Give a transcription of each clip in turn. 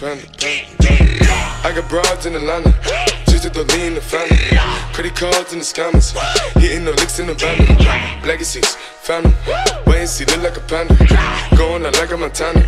I got broads in Atlanta, just at the leaner the family. Credit cards in the scammers, hitting the licks in the van. Legacies, family, way and see, look like a panda. Going out like a Montana,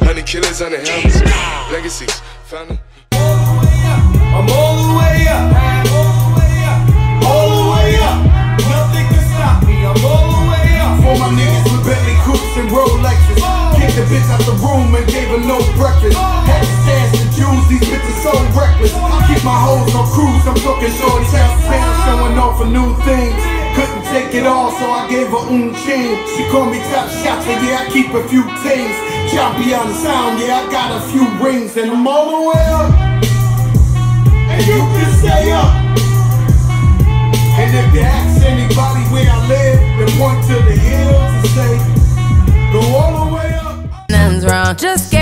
honey killers on the helmets. Legacies, family. I'm all the way up. gave her own chain. She called me top shot, and yeah, I keep a few things. Choppy on the sound, yeah, I got a few rings, and I'm all the way up. And you can stay up. And if you ask anybody where I live, they point to the hills and say, go all the way up. Nothing's wrong, just get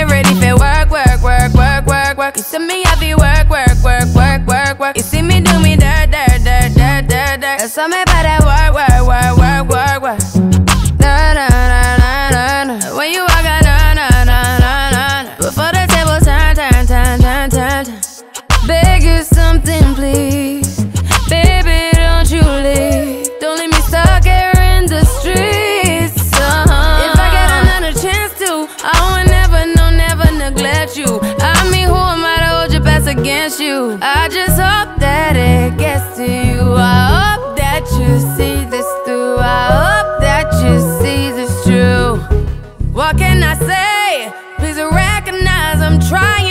at you. I just hope that it gets to you. I hope that you see this through. I hope that you see this true. What can I say? Please recognize I'm trying.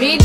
me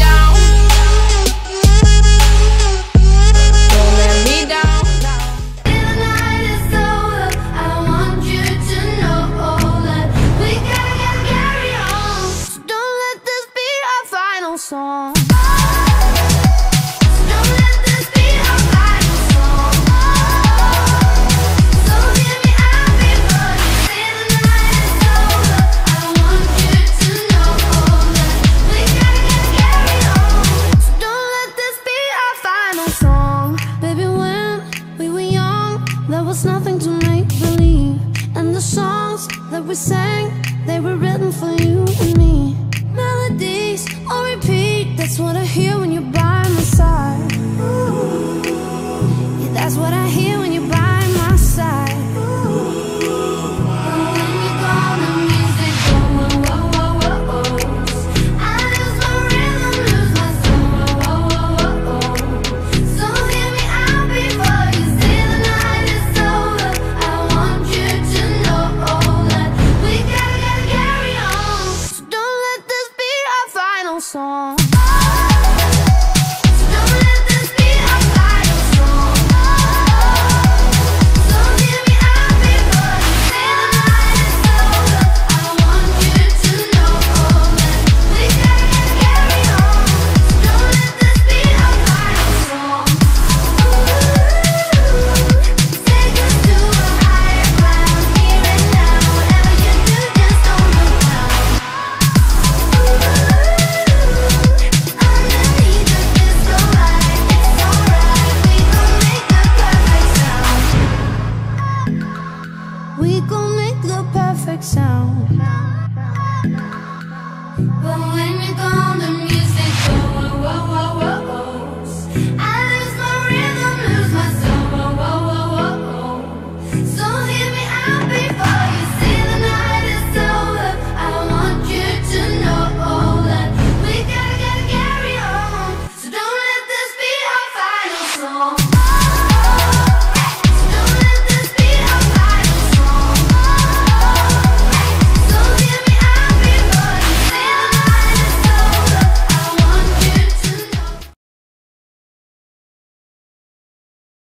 说。perfect sound. But when you're gone,